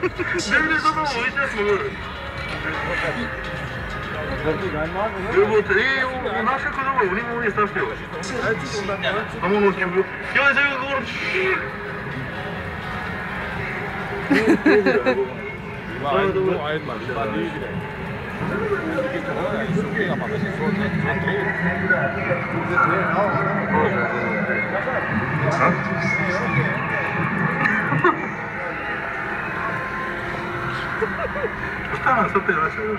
Я не думал, сейчас мы... Любые, у нас как удобно, в нему не ставлю. А мы лучше люблю. Я это горчик. Huh? que Está na superação.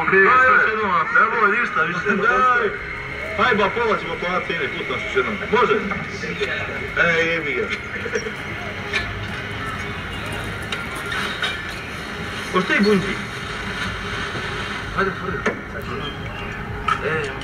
Ok, Aj, još jednom vas. Evo, ništa, više daj. Aj, ba, pola ćemo platiti cijeli put nas još jednom. Može? É jebi ga. Hoš ti bunđi? Hajde, prvi. É.